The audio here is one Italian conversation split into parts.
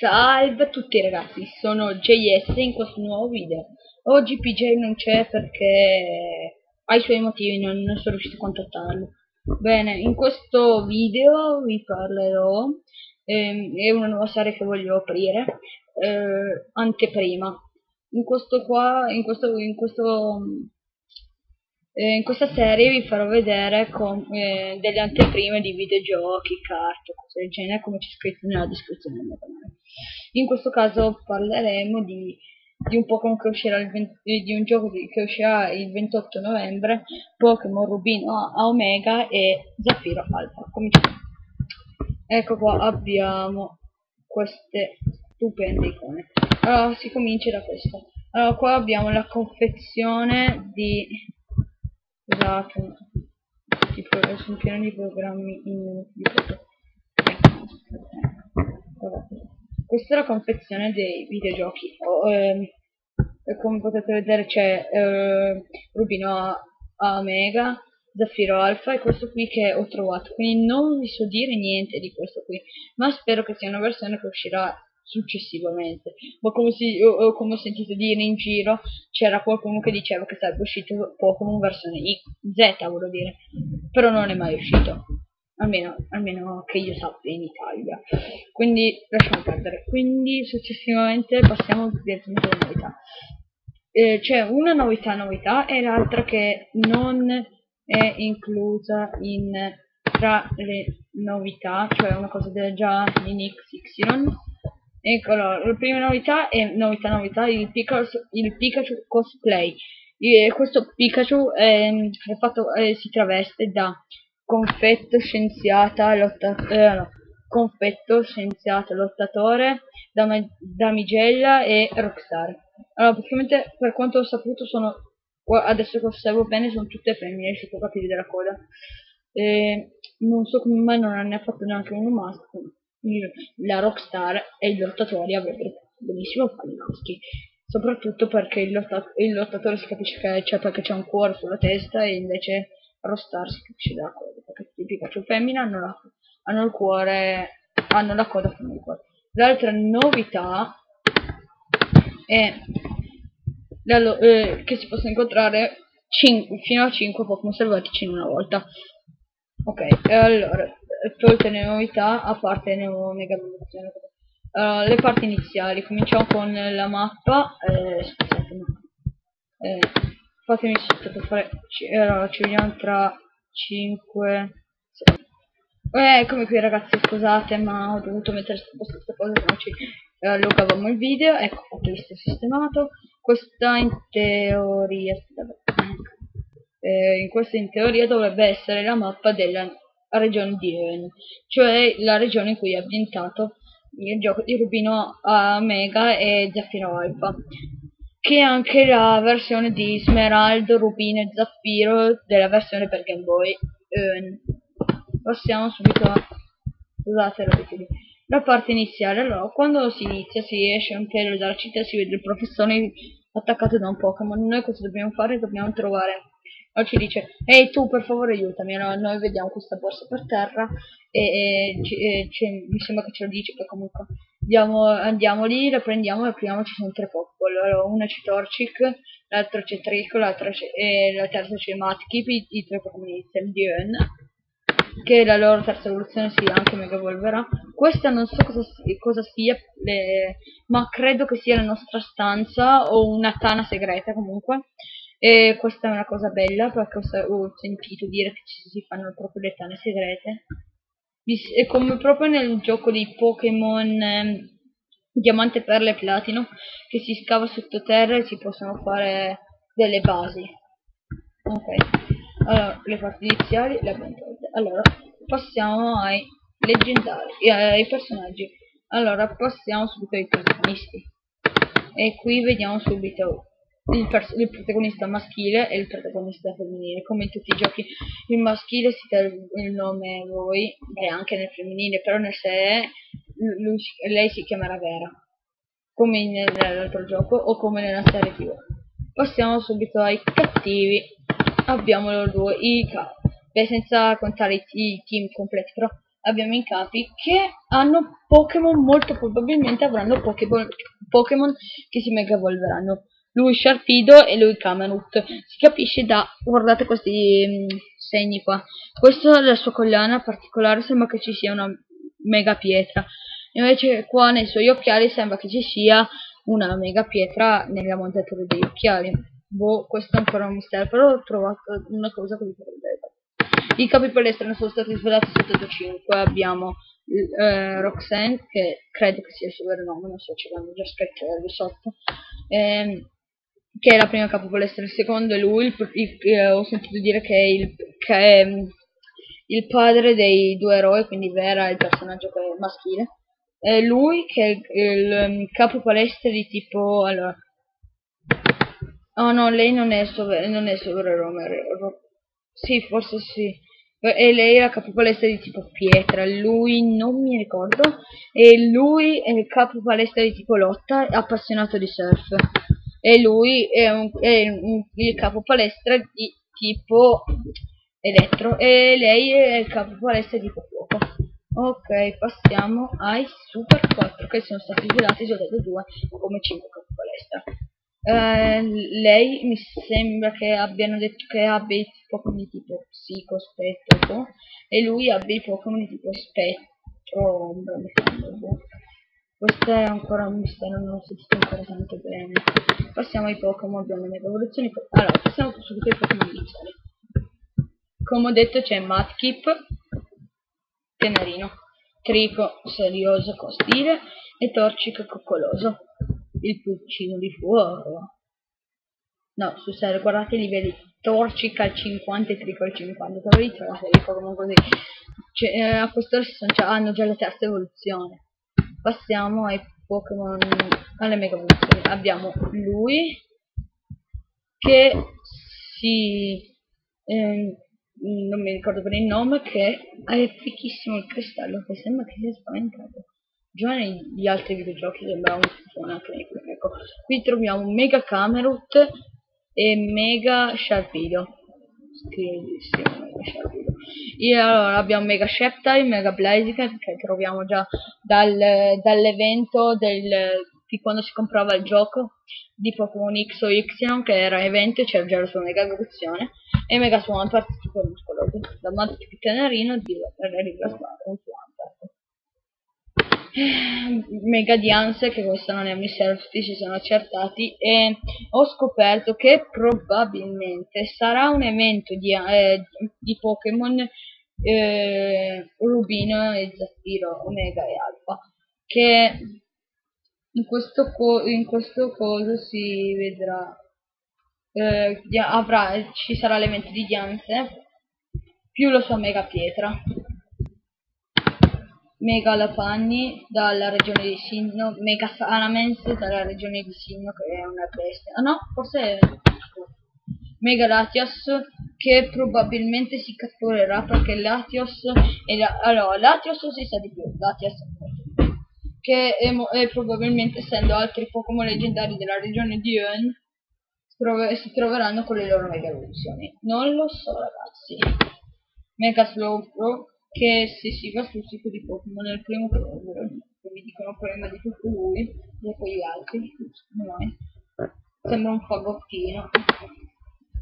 Salve a tutti ragazzi, sono JS in questo nuovo video. Oggi PJ non c'è perché ha i suoi motivi, non, non sono riuscito a contattarlo. Bene, in questo video vi parlerò, ehm, è una nuova serie che voglio aprire, eh, anteprima. In questo qua, in questo, in questo eh, in questa serie vi farò vedere con, eh, delle anteprime di videogiochi, carte, cose del genere, come c'è scritto nella descrizione del mio canale. In questo caso parleremo di, di un Pokémon che uscirà il 20, eh, di un gioco che uscirà il 28 novembre, Pokémon Rubino a Omega e Zaffiro Alpha. Cominciamo. Ecco qua abbiamo queste stupende icone. Allora si comincia da questo. Allora qua abbiamo la confezione di Scusate, tipo, sono pieno di programmi inutili. Questa è la confezione dei videogiochi. Oh, ehm, come potete vedere c'è eh, Rubino a, a Mega, Zaffiro Alpha e questo qui che ho trovato. Quindi non vi so dire niente di questo qui, ma spero che sia una versione che uscirà successivamente. Ma come, si, o, o come ho sentito dire in giro, c'era qualcuno che diceva che sarebbe uscito Pokémon versione Z, voglio dire. Però non è mai uscito. Almeno, almeno che io sappia in Italia. Quindi lasciamo perdere. Quindi successivamente passiamo direttamente alle novità. Eh, c'è una novità novità e l'altra che non è inclusa in tra le novità, cioè una cosa già in XY Eccolo, la prima novità è novità novità, il Pikachu, il Pikachu cosplay. E questo Pikachu è, è fatto, eh, si traveste da confetto scienziata lotta, eh, no, confetto scienziata lottatore, dam damigella e rockstar. Allora, praticamente per quanto ho saputo sono adesso che osservo bene sono tutte femmine, si può capire della coda. E non so come mai non ne ha fatto neanche uno maschio la Rockstar e i lottatori avrebbero benissimo fare i maschi. Soprattutto perché il, lottat il, lottatore si capisce che c'è perché c'è un cuore sulla testa e invece Rockstar si capisce dalla coda perché i Pikachu femmina hanno, la, hanno il cuore hanno la coda come il cuore. L'altra novità è la, eh, che si possono incontrare fino a 5 Pokémon selvatici in una volta. Ok allora tolte le novità, a parte le mega evoluzioni. Uh, le parti iniziali, cominciamo con la mappa, eh, scusate ma eh, fatemi per fare, ci, allora, ci vediamo tra 5, 6. Eh, eccomi qui ragazzi, scusate ma ho dovuto mettere queste cose, se no ci eh, allungavamo il video, ecco fatto visto sistemato, questa in teoria, eh, in questa in teoria dovrebbe essere la mappa della regione di Ewen, cioè la regione in cui è ambientato il gioco di Rubino Mega e Zaffiro Alpha, che è anche la versione di Smeraldo, Rubino e Zaffiro della versione per Game Boy. Ewen. Passiamo subito a... scusate la parte iniziale. Allora, quando si inizia si esce un pelo dalla città e si vede il professore attaccato da un Pokémon. Noi cosa dobbiamo fare? Dobbiamo trovare o ci dice ehi tu per favore aiutami no? noi vediamo questa borsa per terra e, e, e, e mi sembra che ce lo dice poi comunque andiamo, andiamo lì la prendiamo e apriamo ci sono tre Pokéball allora, una c'è Torchic l'altro c'è Trico l'altra e la terza c'è Matkip i, i tre Pokémon iniziali di Eun che la loro terza evoluzione sia anche Mega Evolverà questa non so cosa, cosa sia le, ma credo che sia la nostra stanza o una tana segreta comunque e questa è una cosa bella perché ho sentito dire che ci si fanno proprio le tane segrete. E come proprio nel gioco dei Pokémon eh, Diamante, Perle e Platino che si scava sottoterra e si possono fare delle basi. Ok, allora le parti iniziali le abbiamo tolte. Allora passiamo ai leggendari, eh, ai personaggi. Allora passiamo subito ai protagonisti. E qui vediamo subito il, il, protagonista maschile e il protagonista femminile. Come in tutti i giochi, il maschile si dà il nome voi, e anche nel femminile, però nel sé lui, lei si chiamerà Vera, come nell'altro gioco o come nella serie TV. Passiamo subito ai cattivi. Abbiamo loro due, i Beh, senza contare i, i team completi, però abbiamo i capi che hanno Pokémon, molto probabilmente avranno Pokémon che si mega evolveranno. Lui Sharpido e lui Camerut. Si capisce da, guardate questi mm, segni qua. Questa è la sua collana particolare, sembra che ci sia una mega pietra. Invece qua nei suoi occhiali sembra che ci sia una mega pietra nella montatura degli occhiali. Boh, questo è ancora un mistero, però ho trovato una cosa che vi vedere. I capi palestra non sono stati svelati sotto 5. Abbiamo eh, Roxanne, che credo che sia il suo vero nome, non so, ce l'hanno già scritto di sotto. Eh, che è la prima capo palestra. Il secondo è lui. Il, il, eh, ho sentito dire che è il, che è mm, il padre dei due eroi, quindi Vera è il personaggio maschile. È lui che è il, il capo palestra di tipo. Allora, Oh no, lei non è suo, non è nome. Sì, forse sì. E lei è la capopalestra di tipo pietra, lui non mi ricordo. E lui è il capopalestra di tipo lotta, appassionato di surf. E lui è, un, è un, il capopalestra di tipo elettro. E lei è il capopalestra di tipo fuoco. Ok, passiamo ai Super 4 che sono stati svelati soltanto due come 5 capopalestra. Eh, lei mi sembra che abbiano detto che abbia i Pokémon tipo Psico, Spettro e lui abbia i Pokémon tipo Spettro, Ombra, boh. Questo è ancora un mistero, non ho sentito ancora tanto bene. Passiamo ai Pokémon, abbiamo le evoluzioni. Allora, passiamo subito ai Pokémon iniziali. Come ho detto c'è Matkip, Tenerino, Trico, Serioso, Costile e Torchic, Coccoloso il pulcino di fuoco. No, su serio, guardate i livelli Torcic al 50 e Trico al 50, dove li trovate dei Pokémon così? Cioè, eh, a questo già, hanno già la terza evoluzione. Passiamo ai Pokémon, alle mega evoluzioni. Abbiamo lui, che si... Eh, non mi ricordo bene il nome, che è fichissimo il cristallo, che sembra che sia spaventato. Già negli altri videogiochi sembra un fofone anche ecco. Qui troviamo Mega Camerut e Mega Sharpedo. Scrivissimo Mega Sharpedo. E allora abbiamo Mega Sceptile, Mega Blaziken che troviamo già dal, dall'evento del, di quando si comprava il gioco di Pokémon X o Y che era evento e c'era già la sua mega evoluzione e Mega Swampert super muscoloso da Magic Canarino di Riva Squadra mega di ansia che questa non è mistero, tutti si sono accertati e ho scoperto che probabilmente sarà un evento di, eh, di Pokémon eh, Rubino e Zaffiro, Omega e Alpha che in questo, in questo coso si vedrà eh, avrà, ci sarà l'evento di Dianse più la sua mega pietra Mega Lapagni dalla regione di Sinno, Mega Salamence dalla regione di Sinno che è una bestia. Ah no, forse è Mega Latios che probabilmente si catturerà perché Latios è la... allora Latios si sa di più, Latios che è, è probabilmente essendo altri Pokémon leggendari della regione di Eun si troveranno con le loro mega evoluzioni. Non lo so ragazzi. Mega Slowbro che se si va sul sito di Pokémon nel primo browser mi dicono prima di tutto lui e poi gli altri noi sembra un fagottino.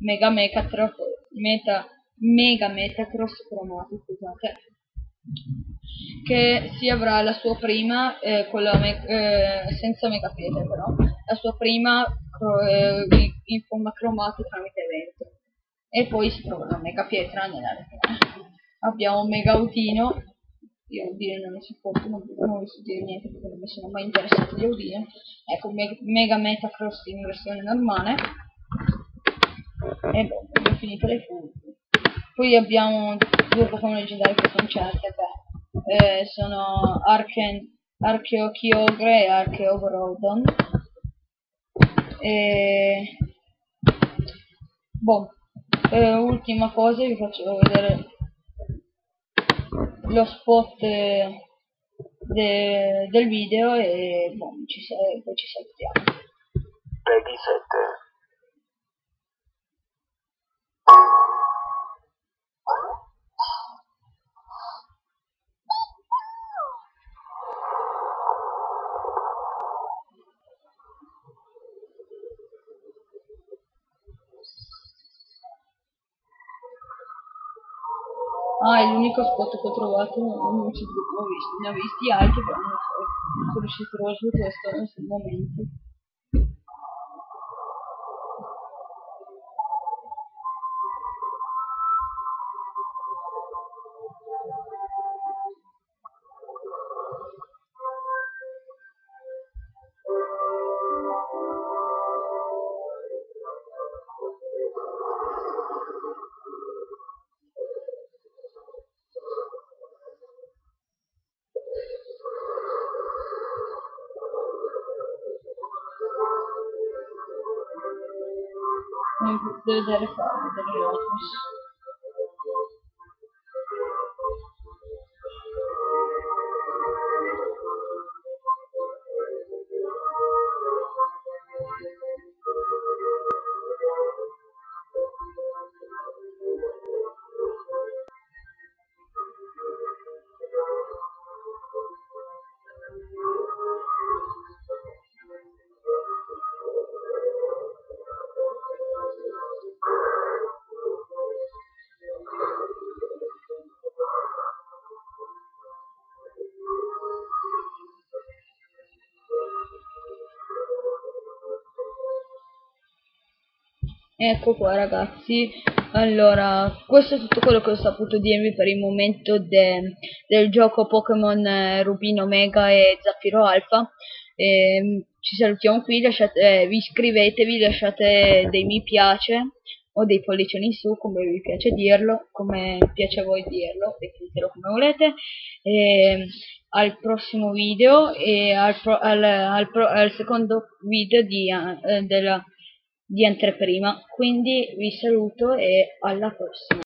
Mega metatro meta mega metacross cromato scusate che si avrà la sua prima eh, me eh, senza mega pietre però la sua prima eh, in forma cromato tramite evento. E poi si trova una mega pietra nella regione abbiamo un mega Audino io Audino non lo sopporto non, non visto dire niente perché non mi sono mai interessato di Audino ecco me mega Metacross in versione normale. E boh, abbiamo finito le fughe poi abbiamo due Pokémon leggendari che sono certe beh, eh, sono Archen Kyogre e Archeo Groudon e boh eh, ultima cosa vi faccio vedere lo spot de, del video e boh, ci, poi ci salutiamo. Peggy 7 Ah, è l'unico spot che ho trovato, non ci ho visto, ne ho visti altri, però non so, sono riuscito a trovare questo sul momento. Non potete vedere Ecco qua ragazzi, allora questo è tutto quello che ho saputo dirvi per il momento de, del gioco Pokémon eh, Rubino Mega e Zaffiro Alpha. E, ehm, ci salutiamo qui, lasciate, eh, vi iscrivetevi, lasciate dei mi piace o dei pollicioni in su come vi piace dirlo, come piace a voi dirlo, definitelo come volete. E, ehm, al prossimo video e al, pro, al, al, pro, al secondo video di, uh, della di anteprima quindi vi saluto e alla prossima